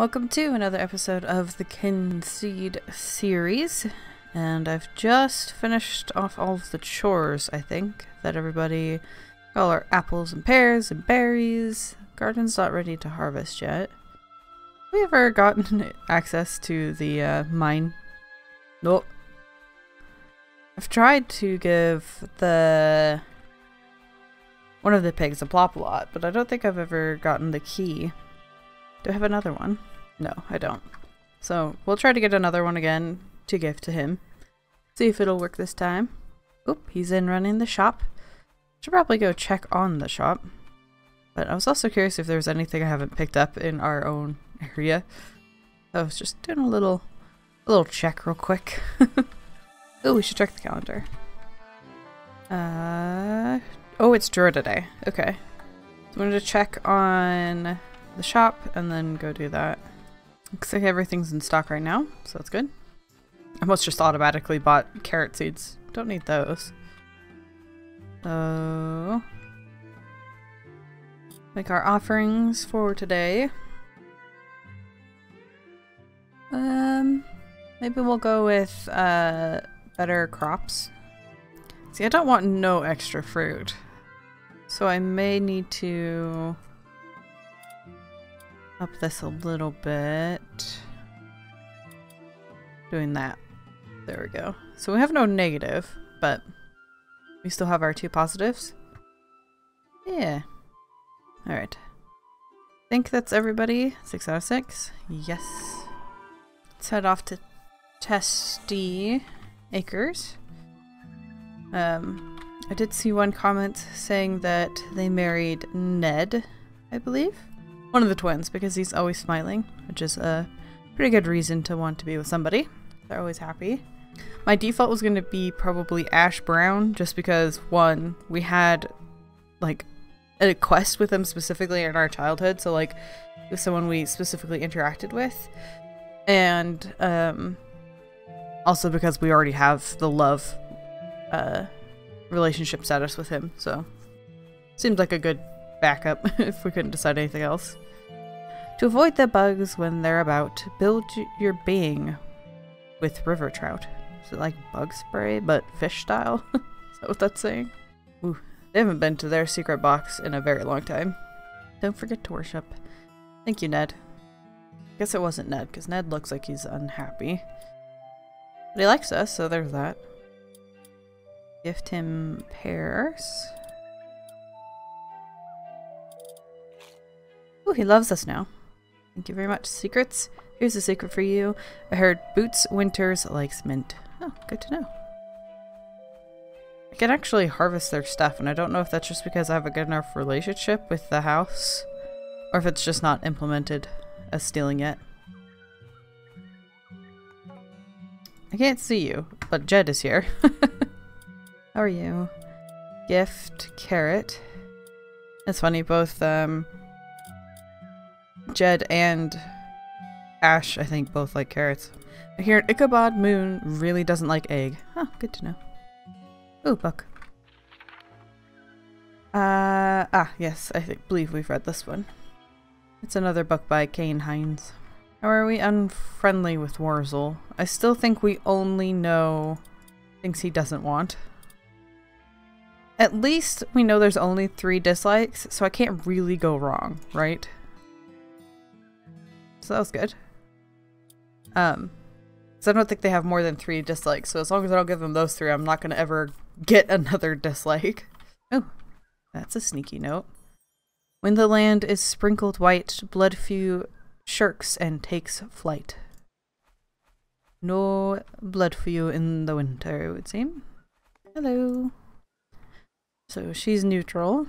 Welcome to another episode of the Kynseed series. And I've just finished off all of the chores, I think, that everybody all our apples and pears and berries. Garden's not ready to harvest yet. Have we ever gotten access to the uh, mine? Nope. I've tried to give the one of the pigs a plop lot, but I don't think I've ever gotten the key. Do I have another one? No, I don't. So we'll try to get another one again to give to him. See if it'll work this time. Oop, he's in running the shop. Should probably go check on the shop. But I was also curious if there was anything I haven't picked up in our own area. I was just doing a little, a little check real quick. oh, we should check the calendar. Uh, oh, it's Druid today. Okay. So I'm going to check on the shop and then go do that. Looks like everything's in stock right now, so that's good. I almost just automatically bought carrot seeds. Don't need those. So... Make our offerings for today. Um, maybe we'll go with uh, better crops. See, I don't want no extra fruit. So I may need to up this a little bit. Doing that. There we go. So we have no negative, but we still have our two positives. Yeah. Alright. think that's everybody. Six out of six. Yes. Let's head off to Testy Acres. Um, I did see one comment saying that they married Ned, I believe one of the twins because he's always smiling, which is a pretty good reason to want to be with somebody. They're always happy. My default was going to be probably Ash Brown just because one, we had like a quest with him specifically in our childhood, so like someone we specifically interacted with. And um also because we already have the love uh relationship status with him, so seems like a good backup if we couldn't decide anything else. To avoid the bugs when they're about, build your being with river trout. Is it like bug spray, but fish style? Is that what that's saying? Ooh, they haven't been to their secret box in a very long time. Don't forget to worship. Thank you, Ned. I guess it wasn't Ned, because Ned looks like he's unhappy. But he likes us, so there's that. Gift him pears. Oh, he loves us now. Thank you very much. Secrets? Here's a secret for you. I heard Boots Winters likes mint. Oh, good to know. I can actually harvest their stuff, and I don't know if that's just because I have a good enough relationship with the house, or if it's just not implemented as stealing yet. I can't see you, but Jed is here. How are you? Gift, carrot. It's funny, both um, Jed and Ash, I think, both like carrots. I hear Ichabod Moon really doesn't like egg. Huh, good to know. Ooh, book. Uh, ah, yes, I believe we've read this one. It's another book by Kane Hines. How are we unfriendly with Warzel? I still think we only know things he doesn't want. At least we know there's only three dislikes, so I can't really go wrong, right? So that was good. Um, so I don't think they have more than three dislikes, so as long as I don't give them those three, I'm not going to ever get another dislike. Oh, that's a sneaky note. When the land is sprinkled white, Bloodfew shirks and takes flight. No Bloodfew in the winter, it would seem. Hello. So she's neutral.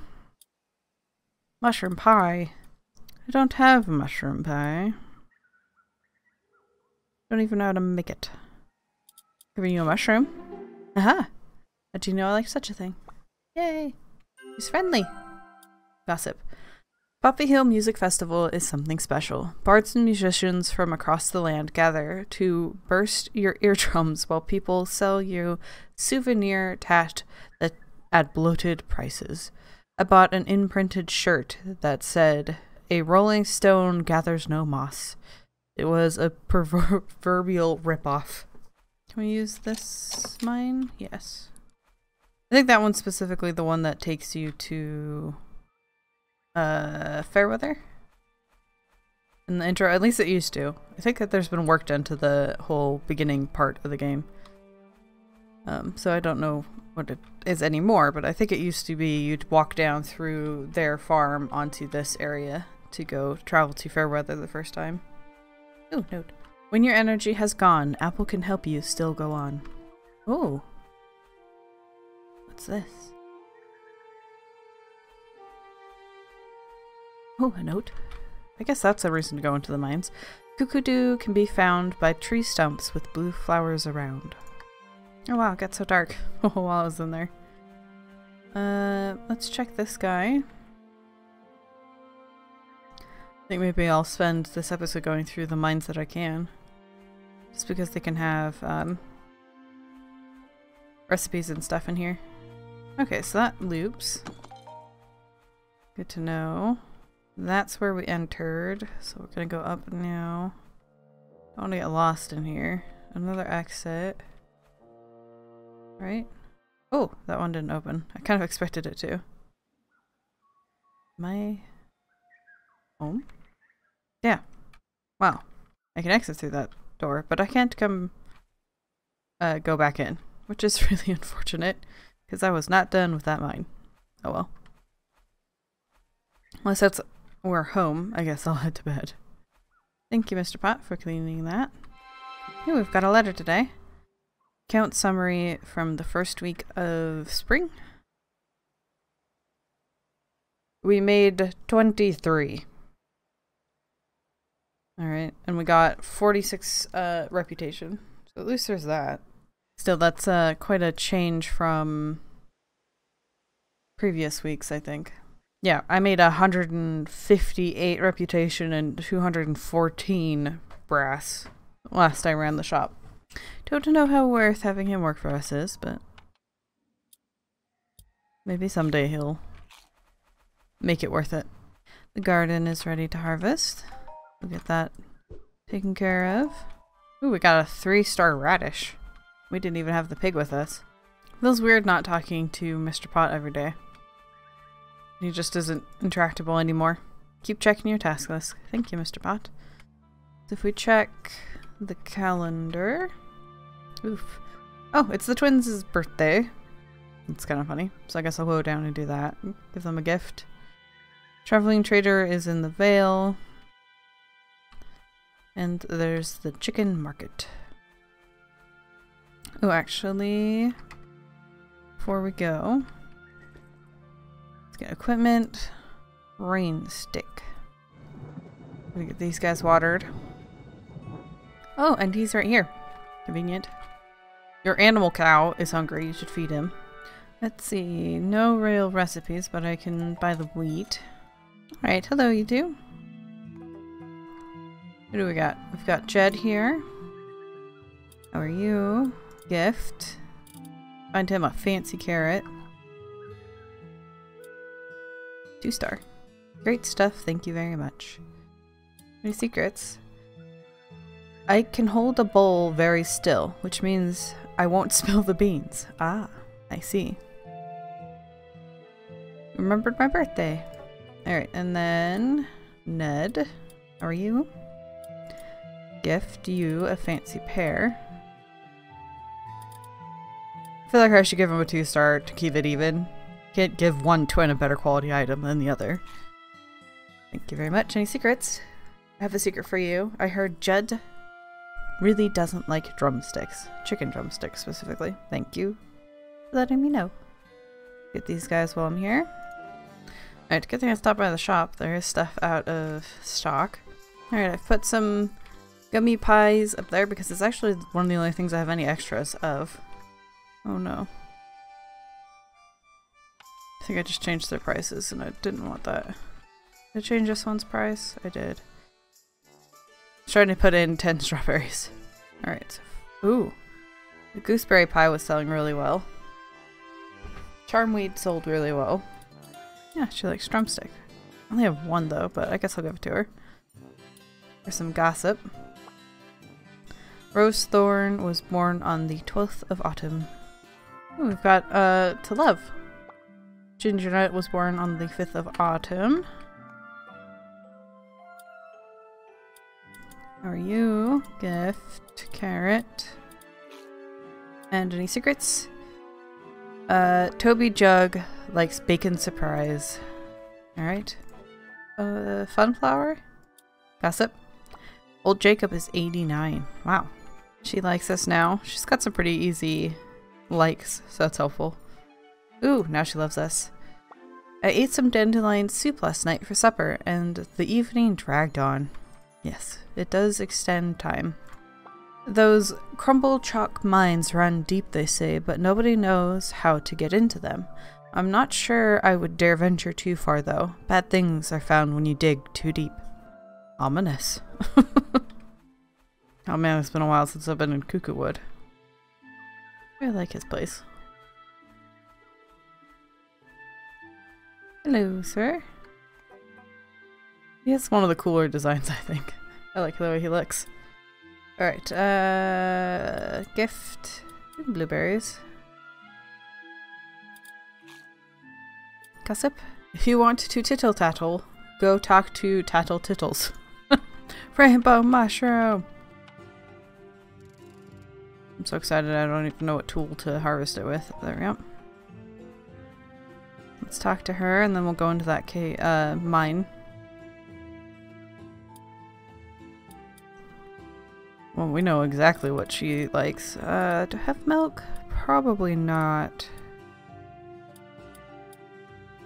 Mushroom pie. I don't have mushroom pie. Don't even know how to make it. Giving you a mushroom. Aha! How do you know I like such a thing? Yay! He's friendly! Gossip. Poppy Hill Music Festival is something special. Bards and musicians from across the land gather to burst your eardrums while people sell you souvenir tat that at bloated prices. I bought an imprinted shirt that said, A Rolling Stone gathers no moss. It was a proverbial ripoff. Can we use this mine? Yes. I think that one's specifically the one that takes you to uh, Fairweather. In the intro, at least it used to. I think that there's been work done to the whole beginning part of the game. Um, so I don't know what it is anymore, but I think it used to be you'd walk down through their farm onto this area to go travel to Fairweather the first time. Oh, note. When your energy has gone, Apple can help you still go on. Oh. What's this? Oh, a note. I guess that's a reason to go into the mines. Cuckoo can be found by tree stumps with blue flowers around. Oh wow, it got so dark while I was in there. Uh, let's check this guy. I think maybe I'll spend this episode going through the mines that I can. Just because they can have um, recipes and stuff in here. Okay, so that loops. Good to know. That's where we entered. So we're gonna go up now. Don't want to get lost in here. Another exit. Right? Oh, that one didn't open. I kind of expected it to. My home? Yeah. Wow. I can exit through that door, but I can't come uh, go back in, which is really unfortunate because I was not done with that mine. Oh well. Unless that's we're home, I guess I'll head to bed. Thank you, Mr. Pot, for cleaning that. Hey, we've got a letter today. Count summary from the first week of spring. We made 23. Alright, and we got 46 uh, reputation. So at least there's that. Still, that's uh, quite a change from previous weeks, I think. Yeah, I made 158 reputation and 214 brass last I ran the shop. Don't know how worth having him work for us is, but maybe someday he'll make it worth it. The garden is ready to harvest. We'll get that taken care of. Ooh, we got a three-star radish. We didn't even have the pig with us. Feels weird not talking to Mr. Pot every day. He just isn't intractable anymore. Keep checking your task list. Thank you, Mr. Pot. So if we check the calendar... Oof. Oh, it's the twins' birthday. It's kind of funny. So I guess I'll go down and do that. Give them a gift. Traveling Trader is in the Vale. And there's the chicken market. Oh, actually, before we go, let's get equipment. Rain stick. We get these guys watered. Oh, and he's right here. Convenient. Your animal cow is hungry. You should feed him. Let's see. No real recipes, but I can buy the wheat. Alright, hello you two. Who do we got? We've got Jed here. How are you? Gift. Find him a fancy carrot. Two star. Great stuff, thank you very much. Any secrets? I can hold a bowl very still, which means I won't spill the beans. Ah, I see. Remembered my birthday. Alright, and then Ned, how are you? Gift you a fancy pair. I feel like I should give him a two star to keep it even. Can't give one twin a better quality item than the other. Thank you very much. Any secrets? I have a secret for you. I heard Judd really doesn't like drumsticks. Chicken drumsticks, specifically. Thank you for letting me know. Get these guys while I'm here. Alright, good thing I stopped by the shop. There is stuff out of stock. Alright, I've put some gummy pies up there because it's actually one of the only things I have any extras of. Oh no. I think I just changed their prices and I didn't want that. Did I change this one's price? I did. I was trying to put in 10 strawberries. Alright. Ooh. The gooseberry pie was selling really well. Charmweed sold really well. Yeah, she likes drumstick. I only have one though, but I guess I'll give it to her. For some gossip. Rose Thorn was born on the 12th of autumn. Ooh, we've got uh, to love. Ginger Nut was born on the 5th of autumn. How are you? Gift, carrot. And any secrets? Uh, Toby Jug likes bacon surprise. Alright. Uh, Funflower? Gossip? Old Jacob is 89. Wow. She likes us now. She's got some pretty easy likes, so that's helpful. Ooh, now she loves us. I ate some dandelion soup last night for supper, and the evening dragged on. Yes, it does extend time. Those crumble chalk mines run deep, they say, but nobody knows how to get into them. I'm not sure I would dare venture too far, though. Bad things are found when you dig too deep. Ominous. oh man, it's been a while since I've been in Cuckoo Wood. I like his place. Hello, sir. He has one of the cooler designs, I think. I like the way he looks. Alright, uh, gift, blueberries. Gossip? If you want to tittle tattle, go talk to Tattle Tittles. Rainbow mushroom! I'm so excited I don't even know what tool to harvest it with. There we go. Let's talk to her and then we'll go into that cave, uh, mine. Well, we know exactly what she likes. Uh, to have milk? Probably not.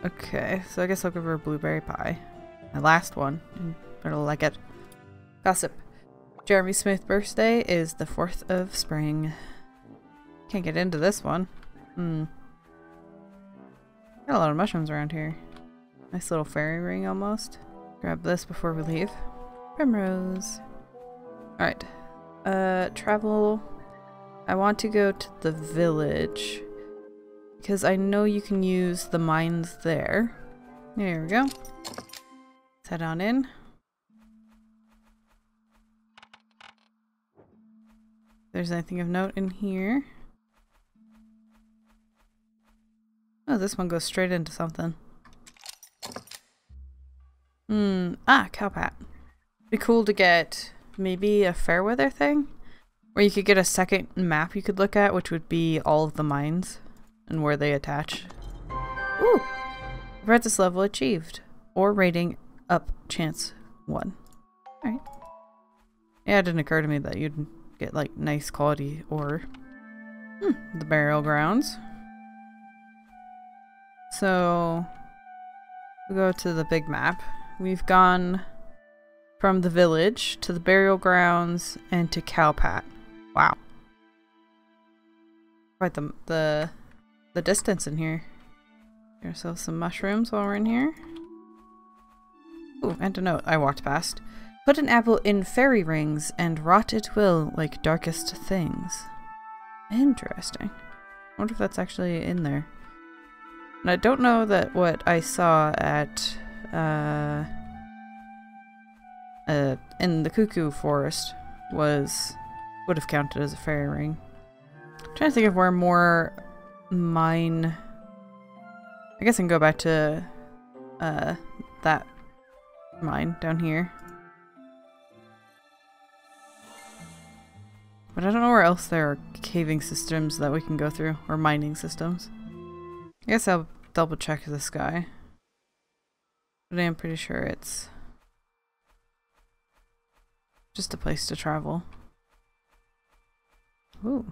Okay, so I guess I'll give her a blueberry pie. My last one. Better like it. Gossip. Jeremy Smith's birthday is the 4th of spring. Can't get into this one. Hmm. Got a lot of mushrooms around here. Nice little fairy ring almost. Grab this before we leave. Primrose. Alright, uh, travel. I want to go to the village. Because I know you can use the mines there. There we go. Let's head on in. There's anything of note in here. Oh, this one goes straight into something. Hmm. Ah, cowpat. Be cool to get maybe a Fairweather thing? Where you could get a second map you could look at, which would be all of the mines and where they attach. Ooh! Apprentice level achieved. Or rating up chance 1. Alright. Yeah, it didn't occur to me that you'd get like nice quality ore. Hmm, the burial grounds. So, we go to the big map. We've gone from the village to the burial grounds and to Cowpat. Wow. Quite the, the, the distance in here. Get ourselves some mushrooms while we're in here. Ooh, and a note I walked past. Put an apple in fairy rings and rot it will like darkest things. Interesting. I wonder if that's actually in there. And I don't know that what I saw at uh, uh, in the cuckoo forest was would have counted as a fairy ring. I'm trying to think of where more mine. I guess I can go back to uh, that mine down here. But I don't know where else there are caving systems that we can go through, or mining systems. I guess I'll double check this guy. But I'm pretty sure it's just a place to travel. Ooh.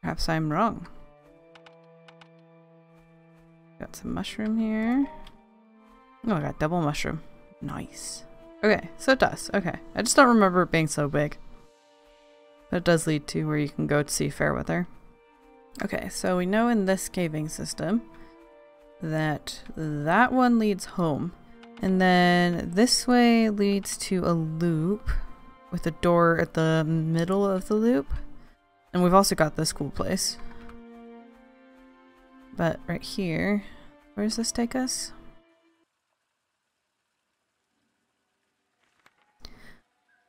Perhaps I'm wrong. Got some mushroom here. Oh, I got double mushroom. Nice. Okay, so it does. Okay. I just don't remember it being so big. But it does lead to where you can go to see Fairweather. Okay, so we know in this caving system that that one leads home. And then this way leads to a loop with a door at the middle of the loop. And we've also got this cool place. But right here, where does this take us?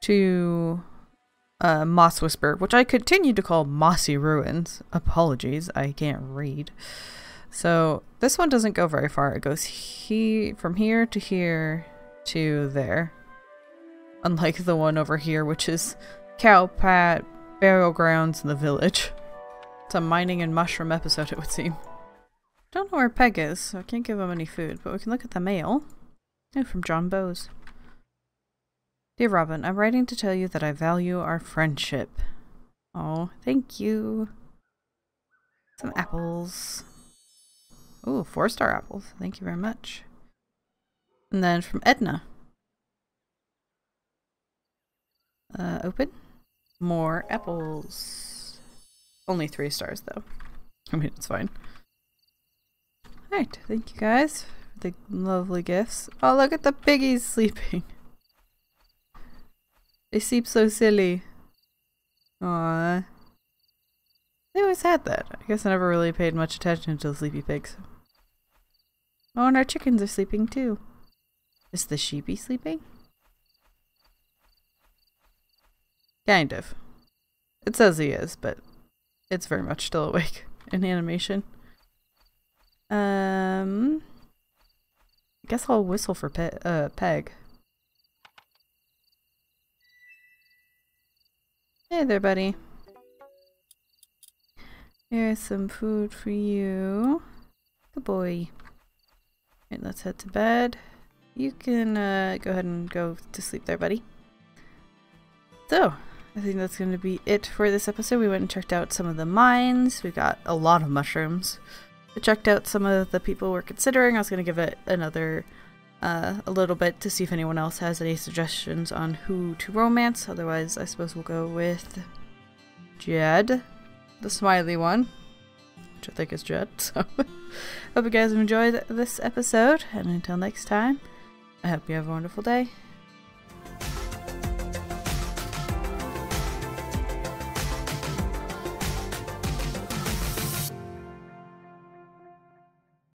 To uh, Moss Whisper, which I continue to call Mossy Ruins. Apologies, I can't read. So this one doesn't go very far. It goes he from here to here to there. Unlike the one over here, which is Cowpat, Burial Grounds, and the Village. It's a mining and mushroom episode, it would seem. Don't know where Peg is, so I can't give him any food, but we can look at the mail. Oh, from John Bowes. Dear Robin, I'm writing to tell you that I value our friendship. Oh, thank you. Some apples. Ooh, four star apples. Thank you very much. And then from Edna. Uh, open. More apples. Only three stars though. I mean, it's fine. Alright, thank you guys for the lovely gifts. Oh, look at the piggies sleeping. They seem so silly. Aww. They always had that. I guess I never really paid much attention to the sleepy pigs. Oh, and our chickens are sleeping too. Is the sheepy sleeping? Kind of. It says he is, but it's very much still awake in animation. Um, I guess I'll whistle for Pe uh, Peg. Hey there, buddy. Here's some food for you. Good boy. Right, let's head to bed. You can uh, go ahead and go to sleep there, buddy. So, I think that's going to be it for this episode. We went and checked out some of the mines. We got a lot of mushrooms. We checked out some of the people we're considering. I was going to give it another uh, a little bit to see if anyone else has any suggestions on who to romance. Otherwise, I suppose we'll go with Jed, the smiley one, which I think is Jed. So, hope you guys have enjoyed this episode, and until next time, I hope you have a wonderful day.